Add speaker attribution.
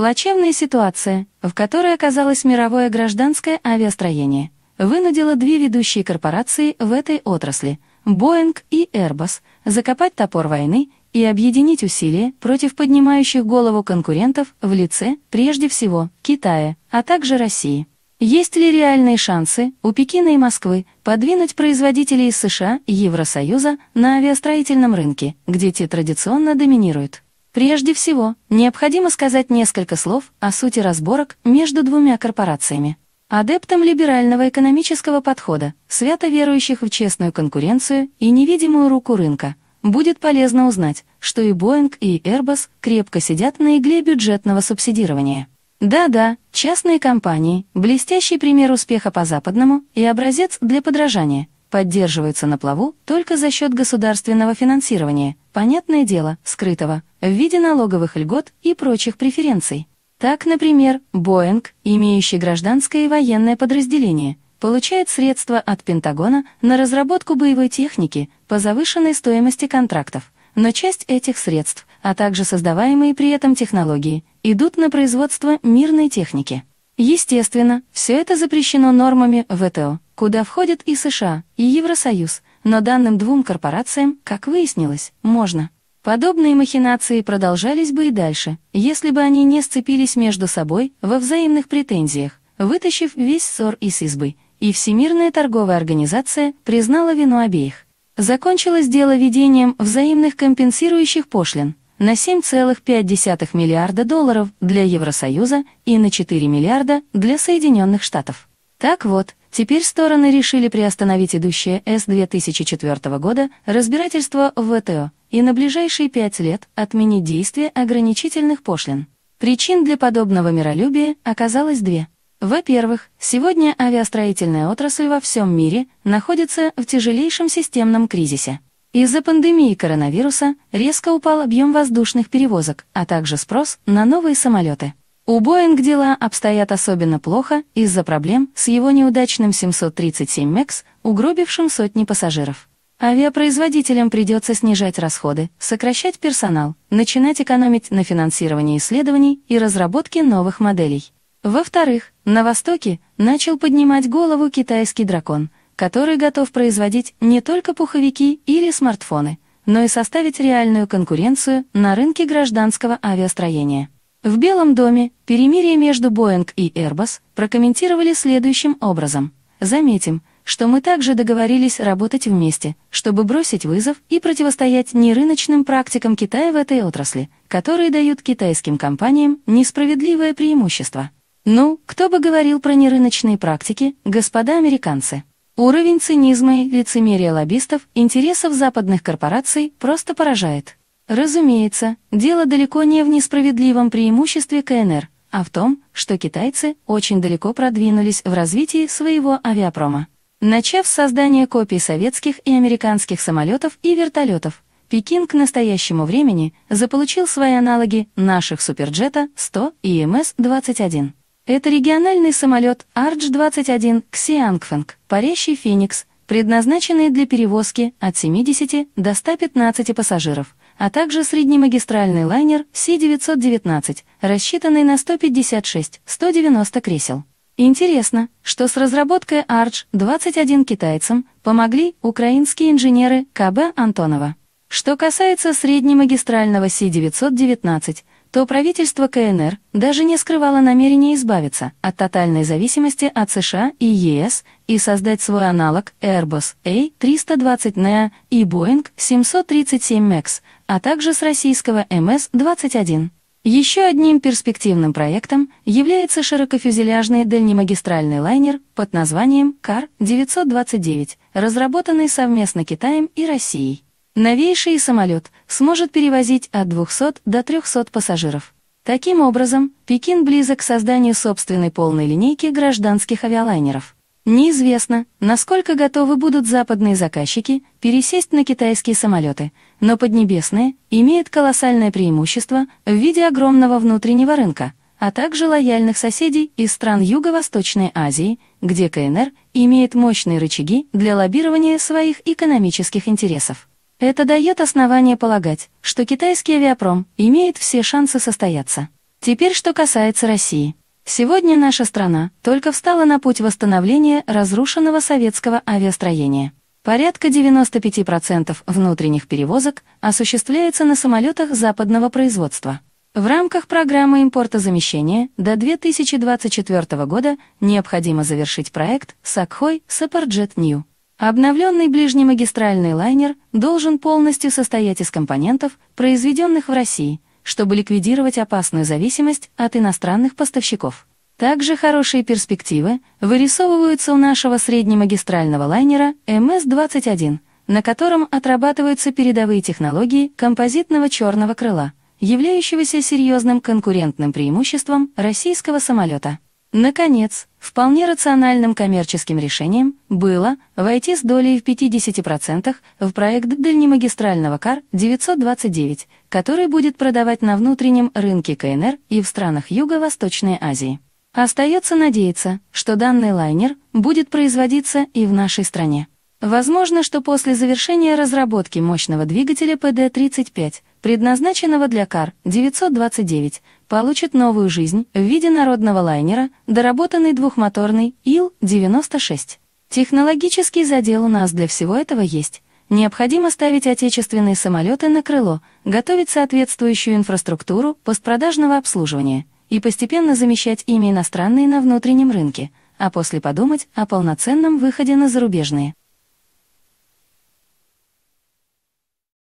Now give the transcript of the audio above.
Speaker 1: Плачевная ситуация, в которой оказалось мировое гражданское авиастроение, вынудила две ведущие корпорации в этой отрасли – Boeing и Airbus – закопать топор войны и объединить усилия против поднимающих голову конкурентов в лице, прежде всего, Китая, а также России. Есть ли реальные шансы у Пекина и Москвы подвинуть производителей из США и Евросоюза на авиастроительном рынке, где те традиционно доминируют? Прежде всего, необходимо сказать несколько слов о сути разборок между двумя корпорациями. Адептам либерального экономического подхода, свято верующих в честную конкуренцию и невидимую руку рынка, будет полезно узнать, что и Boeing, и Airbus крепко сидят на игле бюджетного субсидирования. Да-да, частные компании, блестящий пример успеха по западному и образец для подражания, поддерживаются на плаву только за счет государственного финансирования, понятное дело, скрытого, в виде налоговых льгот и прочих преференций. Так, например, Boeing, имеющий гражданское и военное подразделение, получает средства от Пентагона на разработку боевой техники по завышенной стоимости контрактов, но часть этих средств, а также создаваемые при этом технологии, идут на производство мирной техники. Естественно, все это запрещено нормами ВТО, куда входят и США, и Евросоюз, но данным двум корпорациям, как выяснилось, можно. Подобные махинации продолжались бы и дальше, если бы они не сцепились между собой во взаимных претензиях, вытащив весь ссор из избы, и Всемирная торговая организация признала вину обеих. Закончилось дело ведением взаимных компенсирующих пошлин, на 7,5 миллиарда долларов для Евросоюза и на 4 миллиарда для Соединенных Штатов. Так вот, теперь стороны решили приостановить идущее с 2004 года разбирательство в ВТО и на ближайшие пять лет отменить действие ограничительных пошлин. Причин для подобного миролюбия оказалось две. Во-первых, сегодня авиастроительная отрасль во всем мире находится в тяжелейшем системном кризисе. Из-за пандемии коронавируса резко упал объем воздушных перевозок, а также спрос на новые самолеты. У Боинг дела обстоят особенно плохо из-за проблем с его неудачным 737 МЭКС, угробившим сотни пассажиров. Авиапроизводителям придется снижать расходы, сокращать персонал, начинать экономить на финансировании исследований и разработке новых моделей. Во-вторых, на Востоке начал поднимать голову китайский дракон – который готов производить не только пуховики или смартфоны, но и составить реальную конкуренцию на рынке гражданского авиастроения. В Белом доме перемирие между Boeing и Airbus прокомментировали следующим образом. Заметим, что мы также договорились работать вместе, чтобы бросить вызов и противостоять нерыночным практикам Китая в этой отрасли, которые дают китайским компаниям несправедливое преимущество. Ну, кто бы говорил про нерыночные практики, господа американцы? Уровень цинизма и лицемерия лоббистов интересов западных корпораций просто поражает. Разумеется, дело далеко не в несправедливом преимуществе КНР, а в том, что китайцы очень далеко продвинулись в развитии своего авиапрома. Начав с создания копий советских и американских самолетов и вертолетов, Пекин к настоящему времени заполучил свои аналоги наших Суперджета 100 и МС-21. Это региональный самолет ARJ-21 Ксиангфэнг, парящий «Феникс», предназначенный для перевозки от 70 до 115 пассажиров, а также среднемагистральный лайнер Си-919, рассчитанный на 156-190 кресел. Интересно, что с разработкой ARJ-21 китайцам помогли украинские инженеры КБ Антонова. Что касается среднемагистрального Си-919, то правительство КНР даже не скрывало намерения избавиться от тотальной зависимости от США и ЕС и создать свой аналог Airbus A320neo и Boeing 737 MAX, а также с российского MS-21. Еще одним перспективным проектом является широкофюзеляжный дальнемагистральный лайнер под названием КАР-929, разработанный совместно Китаем и Россией. Новейший самолет сможет перевозить от 200 до 300 пассажиров. Таким образом, Пекин близок к созданию собственной полной линейки гражданских авиалайнеров. Неизвестно, насколько готовы будут западные заказчики пересесть на китайские самолеты, но Поднебесные имеет колоссальное преимущество в виде огромного внутреннего рынка, а также лояльных соседей из стран Юго-Восточной Азии, где КНР имеет мощные рычаги для лоббирования своих экономических интересов. Это дает основание полагать, что китайский авиапром имеет все шансы состояться. Теперь что касается России. Сегодня наша страна только встала на путь восстановления разрушенного советского авиастроения. Порядка 95% внутренних перевозок осуществляется на самолетах западного производства. В рамках программы импортозамещения до 2024 года необходимо завершить проект Сакхой Сапарджет Нью. Обновленный ближнемагистральный лайнер должен полностью состоять из компонентов, произведенных в России, чтобы ликвидировать опасную зависимость от иностранных поставщиков. Также хорошие перспективы вырисовываются у нашего среднемагистрального лайнера МС-21, на котором отрабатываются передовые технологии композитного черного крыла, являющегося серьезным конкурентным преимуществом российского самолета. Наконец, вполне рациональным коммерческим решением было войти с долей в 50% в проект дальнемагистрального КАР-929, который будет продавать на внутреннем рынке КНР и в странах Юго-Восточной Азии. Остается надеяться, что данный лайнер будет производиться и в нашей стране. Возможно, что после завершения разработки мощного двигателя PD-35, предназначенного для КАР-929, получит новую жизнь в виде народного лайнера, доработанный двухмоторный Ил-96. Технологический задел у нас для всего этого есть. Необходимо ставить отечественные самолеты на крыло, готовить соответствующую инфраструктуру постпродажного обслуживания – и постепенно замещать ими иностранные на внутреннем рынке, а после подумать о полноценном выходе на зарубежные.